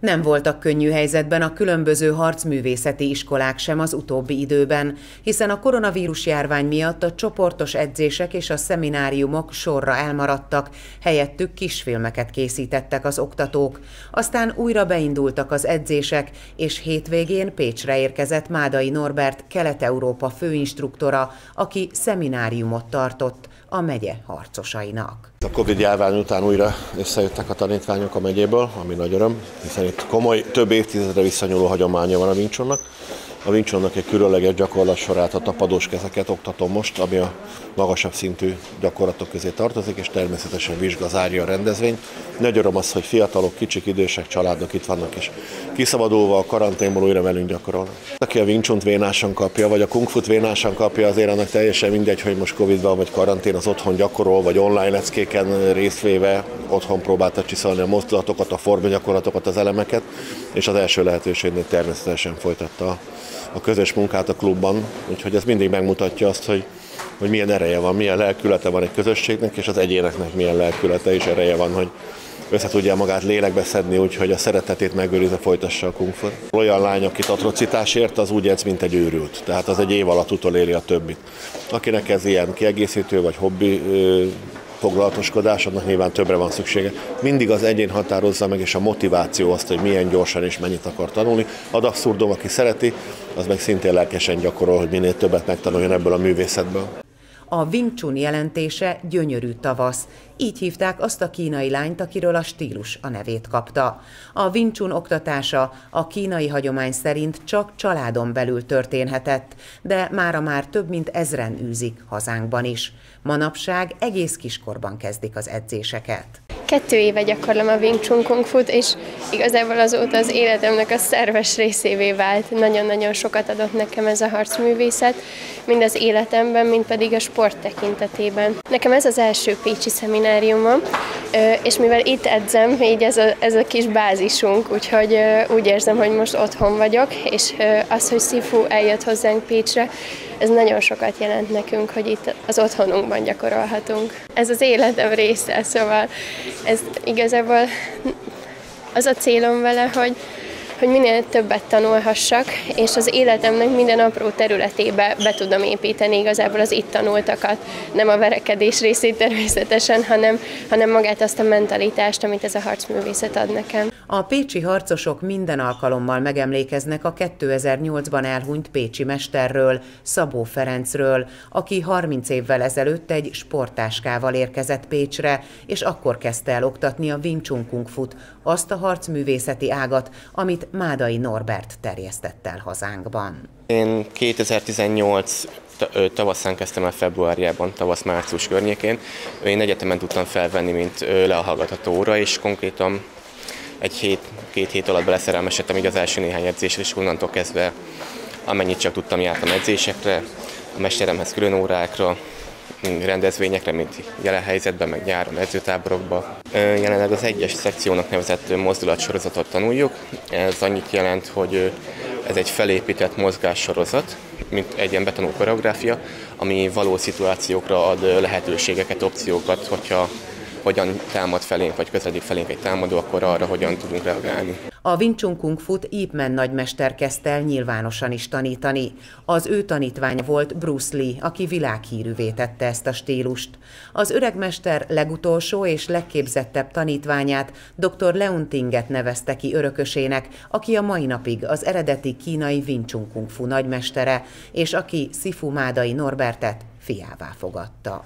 Nem voltak könnyű helyzetben a különböző harcművészeti iskolák sem az utóbbi időben, hiszen a koronavírus járvány miatt a csoportos edzések és a szemináriumok sorra elmaradtak, helyettük kisfilmeket készítettek az oktatók. Aztán újra beindultak az edzések, és hétvégén Pécsre érkezett Mádai Norbert, Kelet-Európa főinstruktora, aki szemináriumot tartott a megye harcosainak. A Covid járvány után újra összejöttek a tanítványok a megyéből, ami nagy öröm, hiszen itt komoly, több évtizedre visszanyúló hagyománya van a Vincsonnak. A Vincsonnak egy különleges gyakorlat sorát, a tapadós kezeket oktatom most, ami a magasabb szintű gyakorlatok közé tartozik, és természetesen vizsga zárja a rendezvényt. Nagy öröm az, hogy fiatalok, kicsik, idősek, családok itt vannak, és kiszabadulva a karanténból újra velünk gyakorolnak. Aki a Vincsont vénásan kapja, vagy a Kung Fu vénásan kapja, azért annak teljesen mindegy, hogy most Covid-ban vagy karantén, az otthon gyakorol, vagy online leckéken részvéve otthon próbálta csiszolni a mozdulatokat, a formagyakorlatokat, az elemeket, és az első lehetőségnél természetesen folytatta a közös munkát a klubban, úgyhogy ez mindig megmutatja azt, hogy, hogy milyen ereje van, milyen lelkülete van egy közösségnek, és az egyéneknek milyen lelkülete és ereje van, hogy össze tudja magát lélekbe szedni, úgyhogy a szeretetét megőrizve folytassa a kung fu. Olyan lány, akit atrocitásért, az úgy edz, mint egy őrült. Tehát az egy év alatt utoléri a többit. Akinek ez ilyen kiegészítő vagy hobbi foglalatoskodás, annak nyilván többre van szüksége. Mindig az egyén határozza meg, és a motiváció azt, hogy milyen gyorsan és mennyit akar tanulni. Ad abszurdum, aki szereti, az meg szintén lelkesen gyakorol, hogy minél többet megtanuljon ebből a művészetből. A Wing Chun jelentése gyönyörű tavasz. Így hívták azt a kínai lányt, akiről a stílus a nevét kapta. A Wing Chun oktatása a kínai hagyomány szerint csak családon belül történhetett, de mára már több mint ezren űzik hazánkban is. Manapság egész kiskorban kezdik az edzéseket. Kettő éve gyakorlom a Wing Chun Kung Fu-t, és igazából azóta az életemnek a szerves részévé vált. Nagyon-nagyon sokat adott nekem ez a harcművészet, mind az életemben, mind pedig a sport tekintetében. Nekem ez az első Pécsi szemináriumom, és mivel itt edzem, így ez a, ez a kis bázisunk, úgyhogy úgy érzem, hogy most otthon vagyok, és az, hogy Sifu eljött hozzánk Pécsre, ez nagyon sokat jelent nekünk, hogy itt az otthonunkban gyakorolhatunk. Ez az életem része, szóval ez igazából az a célom vele, hogy hogy minél többet tanulhassak, és az életemnek minden apró területébe be tudom építeni igazából az itt tanultakat. Nem a verekedés részét természetesen, hanem, hanem magát azt a mentalitást, amit ez a harcművészet ad nekem. A pécsi harcosok minden alkalommal megemlékeznek a 2008-ban elhunyt pécsi mesterről, Szabó Ferencről, aki 30 évvel ezelőtt egy sportáskával érkezett Pécsre, és akkor kezdte el oktatni a Wing azt a harcművészeti ágat, amit Mádai Norbert terjesztett el hazánkban. Én 2018 tavaszán kezdtem el februárjában, tavasz-március környékén. Én egyetemen tudtam felvenni, mint lehallgatható óra, és konkrétan egy hét, két hét alatt beleszerelmesedtem így az első néhány edzésre, és onnantól kezdve amennyit csak tudtam jártam edzésekre, a mesteremhez külön órákra, rendezvényekre, mint jelen helyzetben, meg nyáron edzőtáborokba. Jelenleg az egyes szekciónak nevezett mozdulatsorozatot tanuljuk. Ez annyit jelent, hogy ez egy felépített mozgássorozat, mint egy ilyen betanult koreográfia, ami való szituációkra ad lehetőségeket, opciókat, hogyha hogyan támad felénk, vagy közeledik felénk egy támadó, akkor arra hogyan tudunk reagálni. A Wing Chun Kung Fu-t Ip nagymester kezdte el nyilvánosan is tanítani. Az ő tanítványa volt Bruce Lee, aki világhírűvé tette ezt a stílust. Az öregmester legutolsó és legképzettebb tanítványát dr. Leuntinget nevezte ki örökösének, aki a mai napig az eredeti kínai Wing Chun Kung Fu nagymestere, és aki Sifu Mádai Norbertet fiává fogadta.